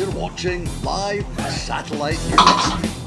You're watching live satellite news.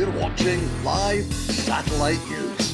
You're watching live satellite news.